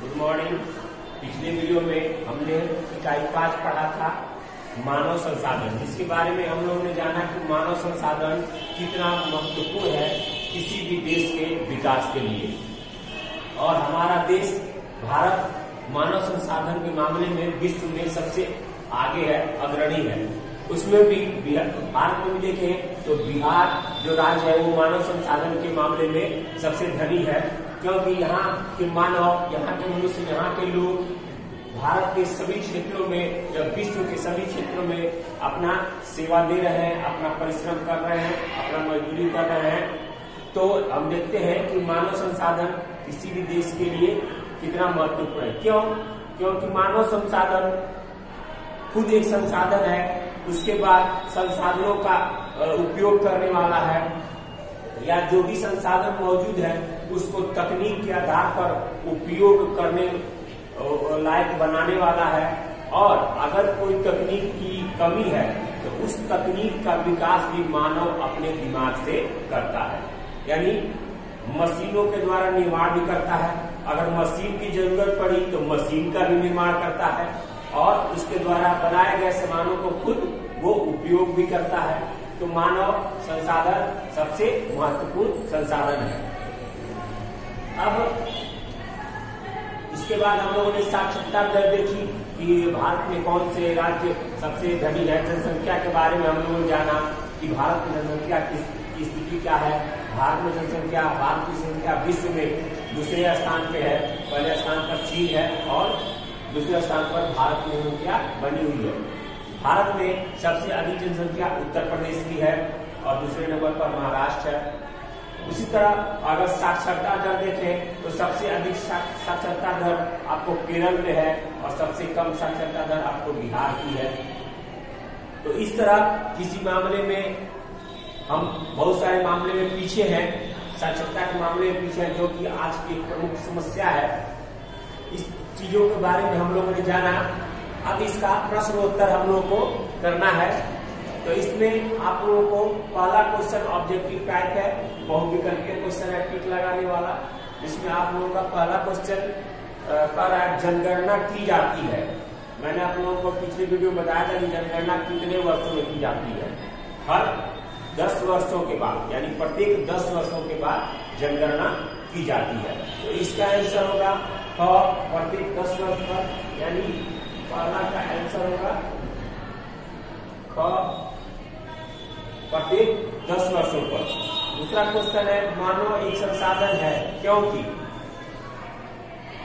Good morning पिछले video में हमने इकाई पाँच पढ़ा था, मानव संसाधन। जिसके बारे में हम लोगों ने जाना कि मानव संसाधन कितना महत्वपूर्ण है किसी भी देश के विकास के लिए। और हमारा देश, भारत, मानव संसाधन के मामले में विश्व में सबसे आगे है, अग्रणी है। उसमें भी भारत में भी देखें तो बिहार जो राज्य है, वो मानव संसाधन के मामले में सबसे धनी है। क्योंकि यहाँ के मानव यहाँ के मनुष्य यहाँ के लोग भारत के सभी क्षेत्रों में या विश्व के सभी क्षेत्रों में अपना सेवा दे रहे हैं, अपना परिश्रम कर रहे हैं, अपना मजदूरी कर रहे हैं तो हम देखते हैं कि मानव संसाधन किसी भी देश के लिए कितना महत्वपूर्ण है, क्यों? क्योंकि मानव संसाधन खुद एक संसाधन है, उसके बाद संसाधनों का उपयोग करने वाला है। या जो भी संसाधन मौजूद है, उसको तकनीक के आधार पर उपयोग करने लायक बनाने वाला है। और अगर कोई तकनीक की कमी है तो उस तकनीक का विकास भी मानव अपने दिमाग से करता है। यानी मशीनों के द्वारा निर्माण भी करता है। अगर मशीन की ज़रूरत पड़ी तो मशीन का भी निर्माण करता है। और उसके द्वारा बनाए गए सामानों को खुद वो उपयोग भी करता है। तो मानव संसाधन सबसे महत्वपूर्ण संसाधन है। अब इसके बाद हम लोगों ने साक्षरता दर देखी कि भारत में कौन से राज्य सबसे धनी है जनसंख्या के बारे में हम लोगों ने जाना कि भारत में जनसंख्या किस, की स्थिति क्या है। भारत में जनसंख्या, भारत की संख्या विश्व में दूसरे स्थान पे है, पहले स्थान पर चीन है और दूसरे स्थान पर भारत की जनसंख्या बनी हुई है। भारत में सबसे अधिक जनसंख्या उत्तर प्रदेश की है और दूसरे नंबर पर महाराष्ट्र है। उसी तरह अगर साक्षरता दर देखें तो सबसे अधिक साक्षरता दर आपको केरल में है और सबसे कम साक्षरता दर आपको बिहार की है। तो इस तरह किसी मामले में हम बहुत सारे मामले में पीछे हैं। साक्षरता के मामले में पीछे हैं, जो कि आज की प्रमुख समस्या है। इस चीज़ों के बारे में हम लोगों ने जाना। अब इसका प्रश्न उत्तर हम लोग को करना है। तो इसमें आप लोगों को पहला क्वेश्चन ऑब्जेक्टिव टाइप है बहुविकल्पीय क्वेश्चन है, टिक लगाने वाला। इसमें आप लोगों का पहला क्वेश्चन है जनगणना की जाती है। मैंने आप लोगों को पिछले वीडियो में बताया था कि जनगणना कितने वर्षों में की जाती है। हर दस वर्षों के बाद, यानी प्रत्येक दस वर्षों के बाद जनगणना की जाती है। तो इसका आंसर होगा प्रत्येक दस वर्ष पर, यानी पहला का आंसर होगा। ख प्रत्येक दस वर्षों पर। दूसरा क्वेश्चन है, मानव एक संसाधन है, क्योंकि?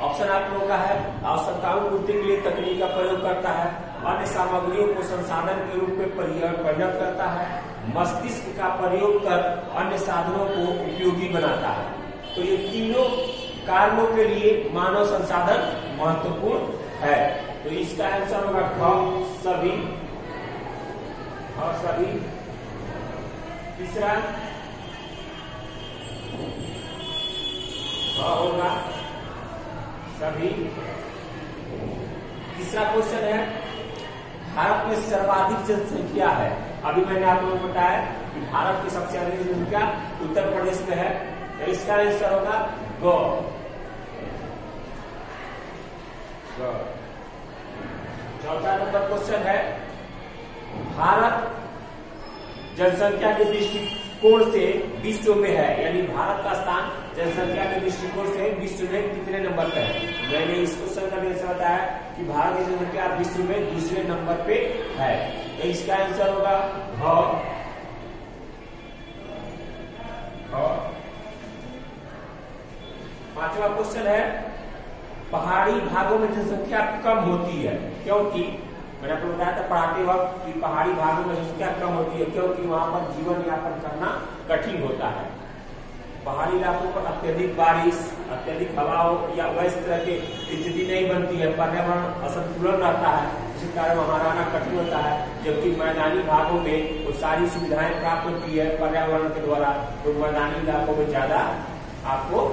ऑप्शन आप लोगों का है, आवश्यकताओं पूर्ति के लिए तकनीक का प्रयोग करता है, अन्य सामग्रियों को संसाधन के रूप में परिणत करता है, मस्तिष्क का प्रयोग कर अन्य साधनों को उपयोगी बनाता है। तो ये तीनों कारणों के लिए मानव संसाधन महत्वपूर्ण है। तो इसका आंसर होगा ख, सभी। और सभी। तीसरा। होगा, सभी। तीसरा क्वेश्चन है, भारत में सर्वाधिक जनसंख्या है। अभी मैंने आप लोगों को बताया कि भारत की सबसे अधिक जनसंख्या उत्तर प्रदेश में है। तो इसका आंसर होगा गो। चौथा नंबर क्वेश्चन है, भारत जनसंख्या के दृष्टिकोण से विश्व में है, यानी भारत का स्थान जनसंख्या के दृष्टिकोण से विश्व में कितने नंबर पे है? मैंने इस क्वेश्चन का भी आंसर बताया कि भारत की जनसंख्या विश्व में दूसरे नंबर पे है। तो इसका आंसर होगा पांचवा क्वेश्चन है पहाड़ी भागों में जनसंख्या कम होती है, क्योंकि मैंने आपको बताया था पढ़ाते वक्त कि पहाड़ी भागों में जनसंख्या कम होती है, क्योंकि वहाँ पर जीवन यापन करना कठिन होता है। पहाड़ी इलाकों पर अत्यधिक बारिश, अत्यधिक हवाओं या वैस तरह की स्थिति नहीं बनती है, पर्यावरण असंतुलन रहता है, इसी कारण वहाँ रहना कठिन होता है, जबकि मैदानी भागों में वो सारी सुविधाएँ प्राप्त होती है पर्यावरण के द्वारा तो मैदानी इलाकों में ज़्यादा आपको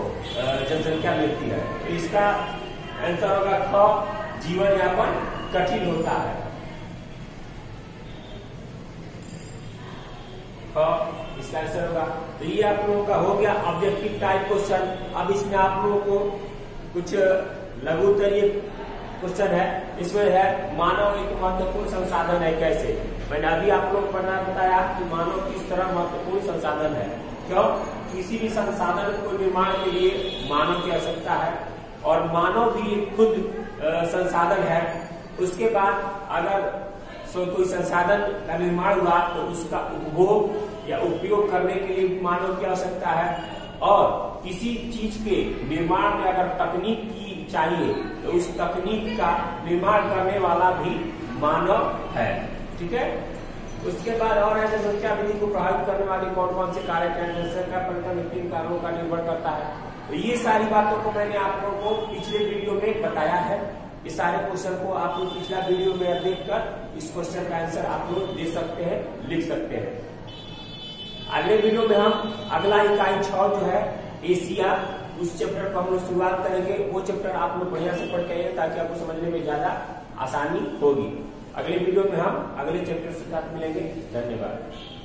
जनसंख्या मिलती है। तो इसका आंसर होगा, ख जीवन यापन कठिन होता है। इसका आंसर होगा तो ये आप लोगों का हो गया ऑब्जेक्टिव टाइप क्वेश्चन अब इसमें आप लोगों को कुछ लघु उत्तरीय क्वेश्चन है। इसमें है, मानव एक महत्वपूर्ण संसाधन है कैसे? मैंने अभी आप लोग पढ़ना बताया कि मानव किस तरह महत्वपूर्ण संसाधन है। क्यों? किसी भी संसाधन को निर्माण के लिए मानव की आवश्यकता है। और मानव भी खुद संसाधन है। उसके बाद अगर सो कोई संसाधन का निर्माण हुआ तो उसका उपभोग या उपयोग करने के लिए मानव की आवश्यकता है। और किसी चीज़ के निर्माण में अगर तकनीक की चाहिए तो उस तकनीक का निर्माण करने वाला भी मानव है। ठीक है? उसके बाद और है जनसंख्या विधि को प्रभावित करने वाले कौन कौन से कारक हैं? जनसंख्या परिवर्तन तीन कारणों का निर्भर करता है? तो ये सारी बातों को मैंने आप लोगों को पिछले वीडियो में बताया है। इस सारे क्वेश्चन को आप लोग पिछला वीडियो में देखकर इस क्वेश्चन का आंसर आप लोग दे सकते हैं, लिख सकते हैं। अगले वीडियो में हम अगला इकाई छ जो है एशिया उस चैप्टर को हम लोग शुरुआत करेंगे। वो चैप्टर आप लोग बढ़िया से पढ़ के ताकि आपको समझने में ज़्यादा आसानी होगी। अगले वीडियो में हम अगले चैप्टर के साथ मिलेंगे। धन्यवाद।